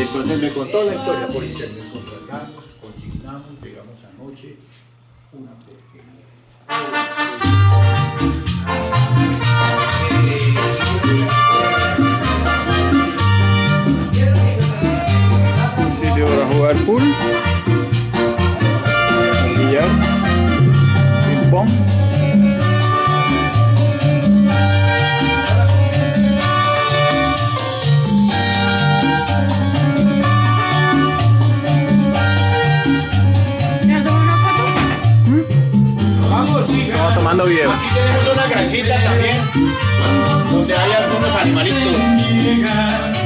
Entonces me contó la historia por internet. Contratamos, consignamos, llegamos anoche. Una porquería. Sitio para jugar pool. Billar. Ping pong. Estamos tomando video. Aquí tenemos una granjita también, donde hay algunos animalitos.